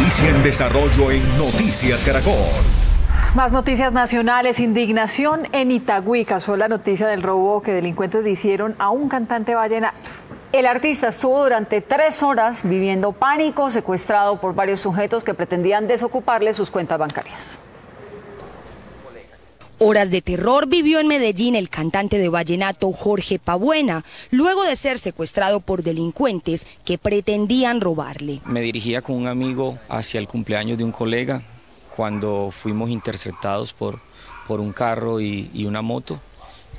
Noticia en desarrollo en Noticias Caracol. Más noticias nacionales. Indignación en Itagüí. Casó la noticia del robo que delincuentes le hicieron a un cantante vallenato. El artista estuvo durante tres horas viviendo pánico, secuestrado por varios sujetos que pretendían desocuparle sus cuentas bancarias. Horas de terror vivió en Medellín el cantante de vallenato Jorge Pabuena, luego de ser secuestrado por delincuentes que pretendían robarle. Me dirigía con un amigo hacia el cumpleaños de un colega cuando fuimos interceptados por, por un carro y, una moto.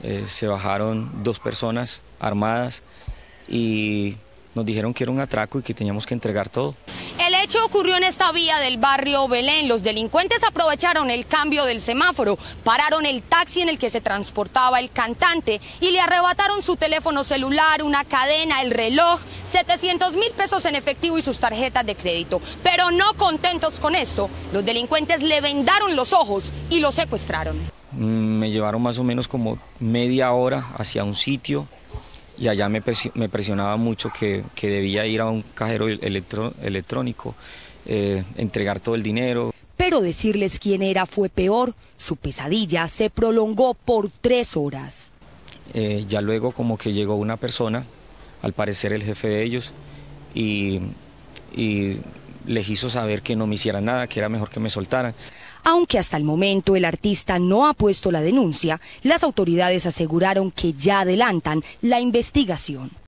Eh, se bajaron dos personas armadas y nos dijeron que era un atraco y que teníamos que entregar todo. El hecho ocurrió en esta vía del barrio Belén. Los delincuentes aprovecharon el cambio del semáforo, pararon el taxi en el que se transportaba el cantante y le arrebataron su teléfono celular, una cadena, el reloj, 700 mil pesos en efectivo y sus tarjetas de crédito. Pero no contentos con esto, los delincuentes le vendaron los ojos y lo secuestraron. Mm, Me llevaron más o menos como media hora hacia un sitio y allá me, presi- me presionaba mucho que, que debía ir a un cajero electro- electrónico, eh, entregar todo el dinero. Pero decirles quién era fue peor. Su pesadilla se prolongó por tres horas. Eh, ya luego como que llegó una persona, al parecer el jefe de ellos, y, y les hizo saber que no me hicieran nada, que era mejor que me soltaran. Aunque hasta el momento el artista no ha puesto la denuncia, las autoridades aseguraron que ya adelantan la investigación.